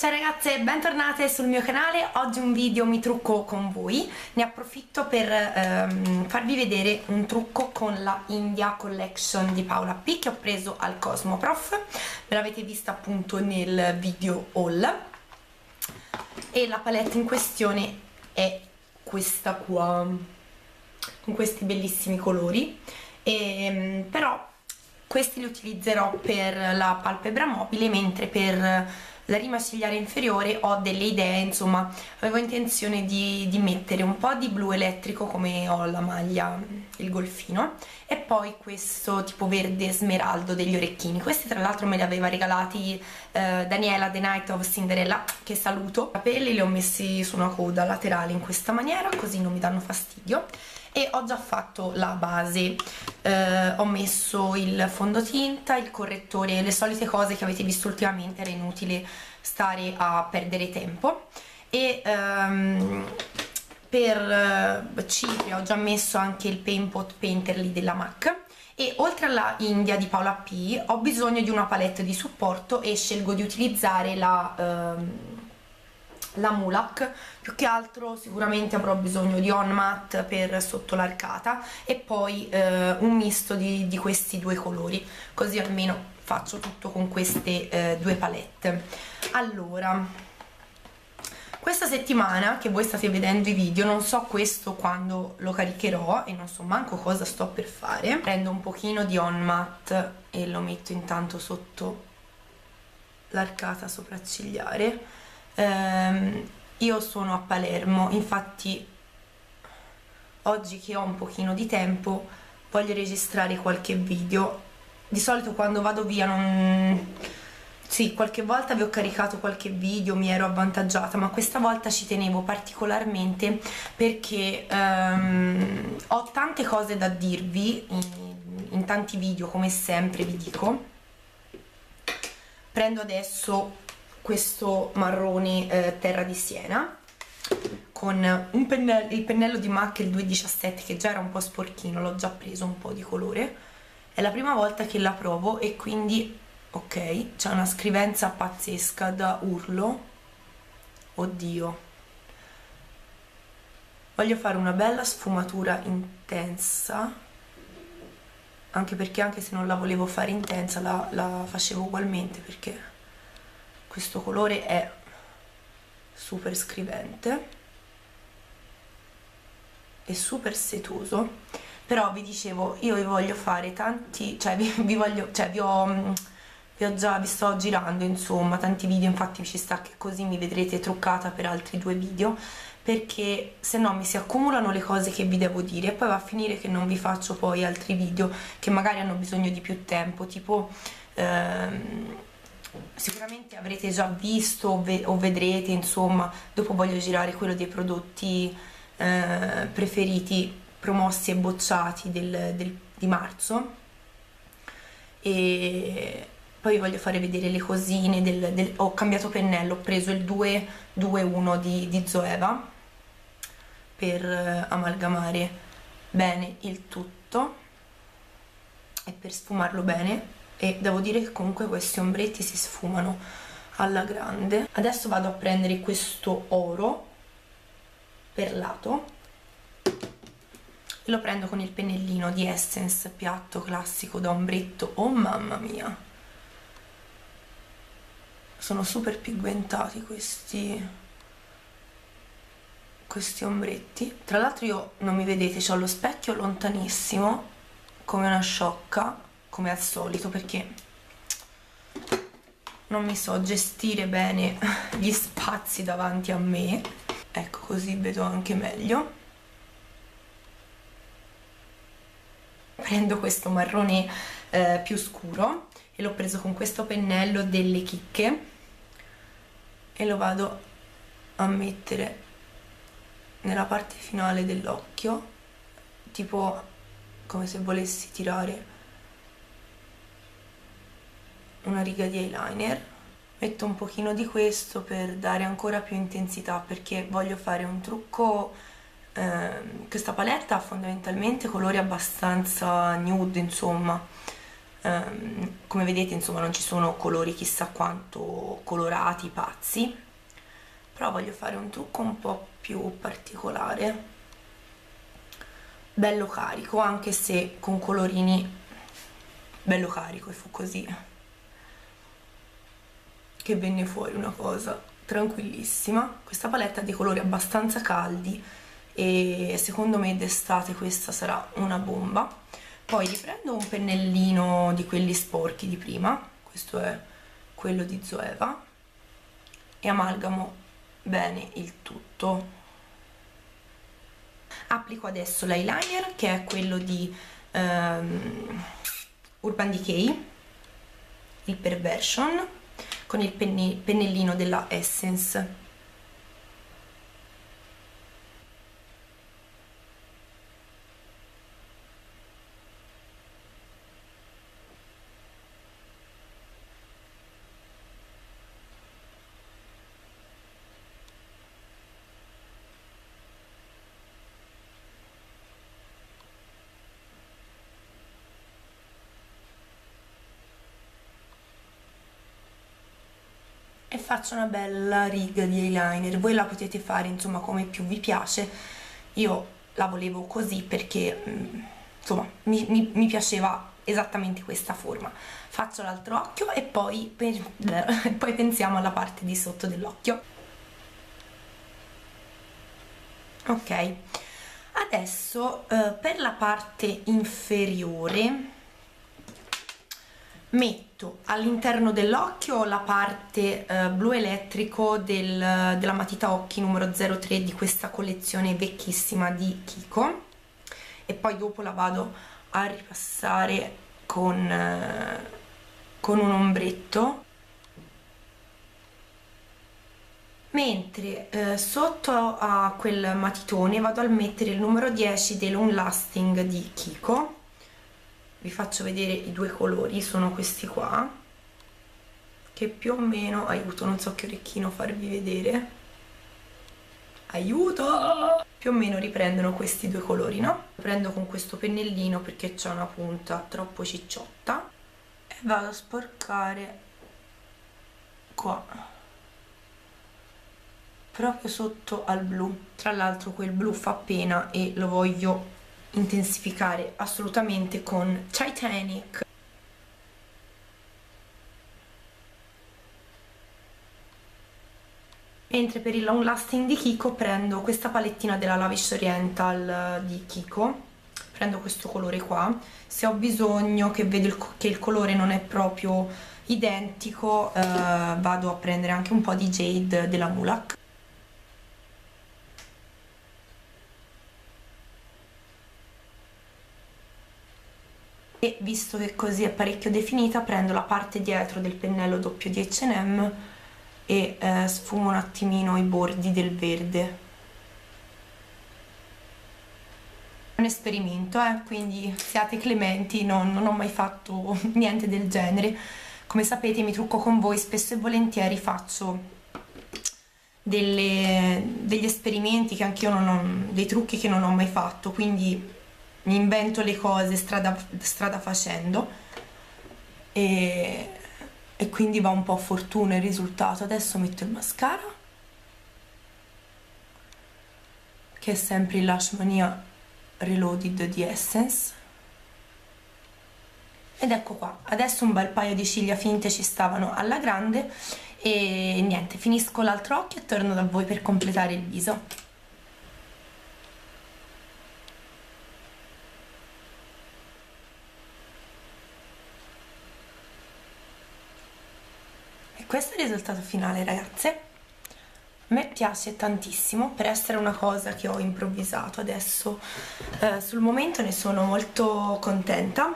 Ciao ragazze, bentornate sul mio canale, oggi un video mi trucco con voi, ne approfitto per ehm, farvi vedere un trucco con la India Collection di Paola P che ho preso al Cosmoprof, ve l'avete vista appunto nel video haul. E la palette in questione è questa qua, con questi bellissimi colori, e, ehm, però questi li utilizzerò per la palpebra mobile mentre per la rima cigliare inferiore ho delle idee, insomma avevo intenzione di, di mettere un po' di blu elettrico come ho la maglia, il golfino e poi questo tipo verde smeraldo degli orecchini, questi tra l'altro me li aveva regalati eh, Daniela The Night of Cinderella che saluto, i capelli li ho messi su una coda laterale in questa maniera così non mi danno fastidio e ho già fatto la base. Eh, ho messo il fondotinta, il correttore le solite cose che avete visto ultimamente era inutile stare a perdere tempo. E um, per uh, cipria ho già messo anche il Paint Pot Painterly della MAC. E oltre alla India di Paola P ho bisogno di una palette di supporto e scelgo di utilizzare la... Uh, la Mulak più che altro sicuramente avrò bisogno di On Matte per sotto l'arcata e poi eh, un misto di, di, questi due colori così almeno faccio tutto con queste eh, due palette. Allora questa settimana che voi state vedendo i video non so questo quando lo caricherò e non so manco cosa sto per fare. Prendo un pochino di On Matte e lo metto intanto sotto l'arcata sopraccigliare. Ehm, io sono a Palermo infatti oggi che ho un pochino di tempo voglio registrare qualche video di solito quando vado via non... sì qualche volta vi ho caricato qualche video mi ero avvantaggiata ma questa volta ci tenevo particolarmente perché ehm, ho tante cose da dirvi in, in tanti video come sempre vi dico. Prendo adesso questo marrone eh, terra di Siena con pennello, il pennello di MAC il 217 che già era un po' sporchino, l'ho già preso un po' di colore è la prima volta che la provo e quindi ok, c'è una scrivenza pazzesca da urlo. Oddio. Voglio fare una bella sfumatura intensa anche perché anche se non la volevo fare intensa la, la facevo ugualmente perché questo colore è super scrivente e super setoso però vi dicevo io vi voglio fare tanti cioè vi, vi voglio cioè vi ho, vi ho già vi sto girando insomma tanti video infatti ci sta che così mi vedrete truccata per altri due video perché se no mi si accumulano le cose che vi devo dire e poi va a finire che non vi faccio poi altri video che magari hanno bisogno di più tempo tipo ehm, sicuramente avrete già visto o, ve o, vedrete insomma dopo voglio girare quello dei prodotti eh, preferiti promossi e bocciati del, del, di marzo. E poi voglio fare vedere le cosine del, del, ho cambiato pennello ho preso il 221 di, di Zoeva per eh, amalgamare bene il tutto e per sfumarlo bene. E devo dire che comunque questi ombretti si sfumano alla grande. Adesso vado a prendere questo oro perlato lo prendo con il pennellino di Essence piatto classico da ombretto. Oh mamma mia. Sono super pigmentati questi questi ombretti. Tra l'altro io non mi vedete ho lo specchio lontanissimo come una sciocca come al solito perché non mi so gestire bene gli spazi davanti a me. Ecco così vedo anche meglio prendo questo marrone eh, più scuro e l'ho preso con questo pennello delle chicche e lo vado a mettere nella parte finale dell'occhio tipo come se volessi tirare una riga di eyeliner. Metto un pochino di questo per dare ancora più intensità perché voglio fare un trucco eh, questa paletta ha fondamentalmente colori abbastanza nude insomma. Um, come vedete insomma non ci sono colori chissà quanto colorati, pazzi. Però voglio fare un trucco un po' più particolare. Bello carico anche se con colorini bello carico e fu così. Che venne fuori una cosa tranquillissima. Questa paletta ha dei colori abbastanza caldi e secondo me d'estate questa sarà una bomba. Poi riprendo un pennellino di quelli sporchi di prima questo è quello di Zoeva e amalgamo bene il tutto. Applico adesso l'eyeliner che è quello di um, Urban Decay il Perversion con il pennellino della Essence e faccio una bella riga di eyeliner. Voi la potete fare insomma come più vi piace. Io la volevo così perché mm, insomma mi, mi, mi piaceva esattamente questa forma. Faccio l'altro occhio e poi, per, poi pensiamo alla parte di sotto dell'occhio. Ok. Adesso eh, per la parte inferiore metto all'interno dell'occhio la parte eh, blu elettrico del, della matita occhi numero 03 di questa collezione vecchissima di Kiko. E poi dopo la vado a ripassare con, eh, con un ombretto. Mentre eh, sotto a quel matitone vado a mettere il numero 10 del Long Lasting di Kiko vi faccio vedere i due colori sono questi qua che più o meno aiuto non so che orecchino farvi vedere. Aiuto! Più o meno riprendono questi due colori no? prendo con questo pennellino perché c'è una punta troppo cicciotta e vado a sporcare qua proprio sotto al blu. Tra l'altro quel blu fa pena e lo voglio intensificare assolutamente con Titanic. Mentre per il long lasting di Kiko prendo questa palettina della Lavish Oriental di Kiko. Prendo questo colore qua. Se ho bisogno che vedo il, che il colore non è proprio identico eh, vado a prendere anche un po' di Jade della Mulak e visto che così è parecchio definita prendo la parte dietro del pennello doppio di H&M e eh, sfumo un attimino i bordi del verde un esperimento eh? quindi siate clementi non, non ho mai fatto niente del genere come sapete mi trucco con voi spesso e volentieri faccio delle, degli esperimenti che anch'io non ho, dei trucchi che non ho mai fatto quindi mi invento le cose strada, strada facendo e, e quindi va un po' a fortuna il risultato. Adesso metto il mascara che è sempre il Lash Mania Reloaded di Essence ed ecco qua, adesso un bel paio di ciglia finte ci stavano alla grande e niente, finisco l'altro occhio e torno da voi per completare il viso. Questo è il risultato finale ragazze. Me piace tantissimo per essere una cosa che ho improvvisato adesso eh, sul momento ne sono molto contenta.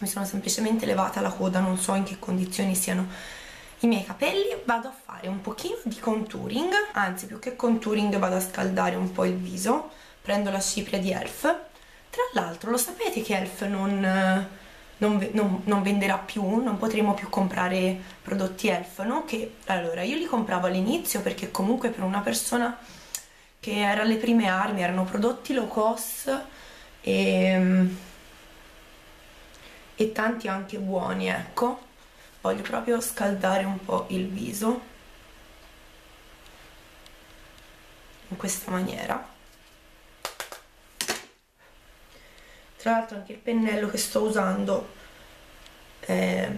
Mi sono semplicemente levata la coda non so in che condizioni siano i miei capelli. Vado a fare un pochino di contouring anzi più che contouring vado a scaldare un po' il viso. Prendo la cipria di Elf. Tra l'altro lo sapete che Elf non non, non, non, venderà più, non potremo più comprare prodotti Elf, no? Che allora io li compravo all'inizio perché comunque per una persona che era alle prime armi erano prodotti low cost e, e tanti anche buoni ecco voglio proprio scaldare un po' il viso in questa maniera tra l'altro anche il pennello che sto usando è,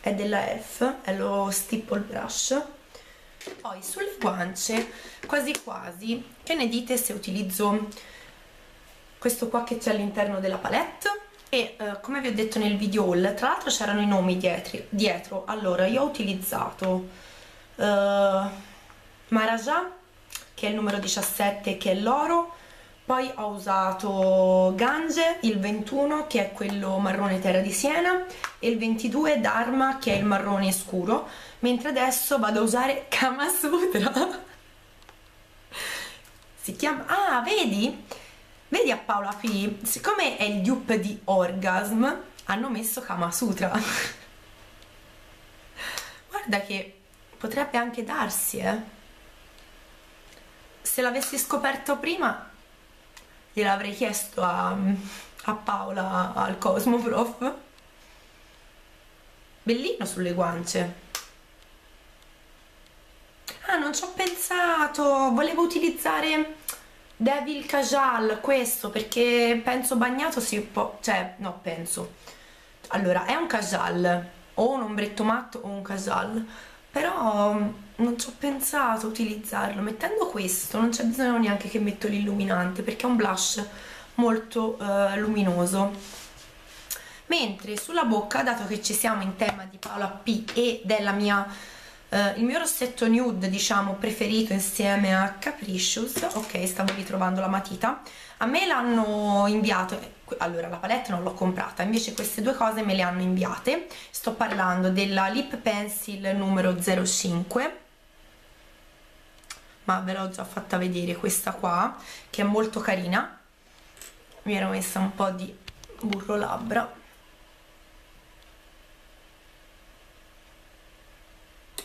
è della F è lo stipple brush. Poi sulle guance quasi quasi che ne dite se utilizzo questo qua che c'è all'interno della palette? E eh, come vi ho detto nel video haul tra l'altro c'erano i nomi dietro, dietro allora io ho utilizzato uh, Maraja che è il numero 17 che è l'oro poi ho usato Gange il 21 che è quello marrone terra di Siena e il 22 Dharma che è il marrone scuro. Mentre adesso vado a usare Kama Sutra. Si chiama ah vedi? Vedi a Paola P siccome è il dupe di Orgasm hanno messo Kama Sutra. Guarda che potrebbe anche darsi eh. Se l'avessi scoperto prima gliel'avrei chiesto a, a Paola al Cosmo Prof bellino sulle guance. Ah non ci ho pensato. Volevo utilizzare Devil Cajal questo perché penso bagnato si può cioè no penso. Allora è un cajal o un ombretto matto o un cajal però non ci ho pensato a utilizzarlo. Mettendo questo non c'è bisogno neanche che metto l'illuminante perché è un blush molto uh, luminoso. Mentre sulla bocca dato che ci siamo in tema di Paola P e della mia uh, il mio rossetto nude diciamo preferito insieme a Capricious. Ok stavo ritrovando la matita. A me l'hanno inviato allora la palette non l'ho comprata invece queste due cose me le hanno inviate. Sto parlando della lip pencil numero 05 ma ve l'ho già fatta vedere questa qua che è molto carina. Mi ero messa un po' di burro labbra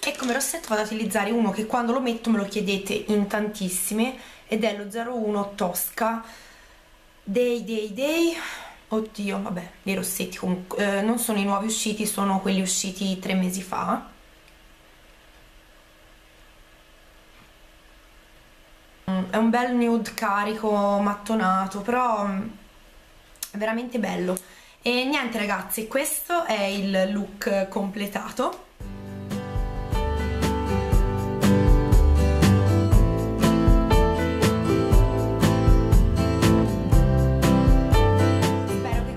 e come rossetto vado ad utilizzare uno che quando lo metto me lo chiedete in tantissime ed è lo 01 Tosca. Day Day Day oddio vabbè dei rossetti comunque. Eh, non sono i nuovi usciti sono quelli usciti tre mesi fa. È un bel nude carico mattonato però mm, è veramente bello. E niente ragazzi questo è il look completato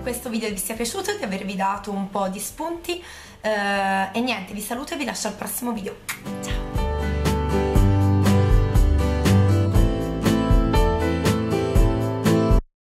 questo video vi sia piaciuto di avervi dato un po' di spunti eh, e niente vi saluto e vi lascio al prossimo video